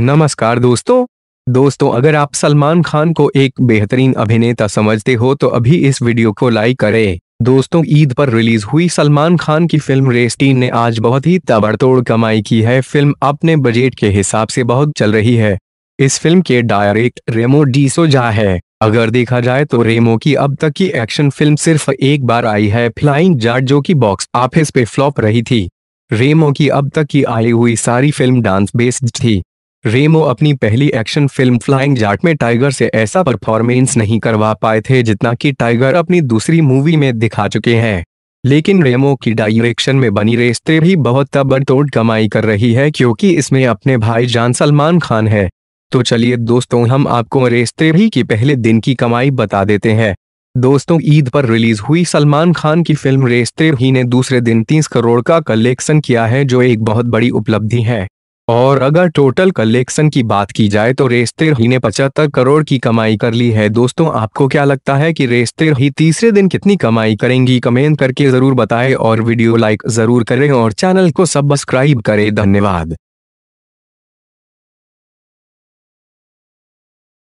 नमस्कार दोस्तों। दोस्तों, अगर आप सलमान खान को एक बेहतरीन अभिनेता समझते हो तो अभी इस वीडियो को लाइक करें। दोस्तों, ईद पर रिलीज़ हुई सलमान खान की फ़िल्म रेस्टीन ने आज बहुत ही ताबड़तोड़ कमाई की है। फ़िल्म अपने बजट के हिसाब से बहुत चल रही है। इस फ़िल्म के डायरेक्ट रेमो डीसोजा है। अगर देखा जाए तो रेमो की अब तक की एक्शन फ़िल्म सिर्फ़ एक बार आई है, फ्लाइंग जाट, जो की बॉक्स ऑफ़िस पे फ्लॉप रही थी। रेमो की अब तक की आई हुई सारी फ़िल्म डांस बेस्ड थी। रेमो अपनी पहली एक्शन फ़िल्म फ्लाइंग जाट में टाइगर से ऐसा परफॉर्मेंस नहीं करवा पाए थे जितना कि टाइगर अपनी दूसरी मूवी में दिखा चुके हैं। लेकिन रेमो की डायरेक्शन में बनी रेस्ते भी बहुत तबड़तोड़ कमाई कर रही है क्योंकि इसमें अपने भाई जान सलमान खान है। तो चलिए दोस्तों, हम आपको रेस्ते भी की पहले दिन की कमाई बता देते हैं। दोस्तों, ईद पर रिलीज़ हुई सलमान खान की फ़िल्म रेस्ते ही ने दूसरे दिन तीस करोड़ का कलेक्शन किया है, जो एक बहुत बड़ी उपलब्धि है। और अगर टोटल कलेक्शन की बात की जाए तो रेस्ते ही ने पचहत्तर करोड़ की कमाई कर ली है। दोस्तों, आपको क्या लगता है कि रेस्ते ही तीसरे दिन कितनी कमाई करेंगी? कमेंट करके ज़रूर बताएँ और वीडियो लाइक ज़रूर करें और चैनल को सब्सक्राइब करें। धन्यवाद।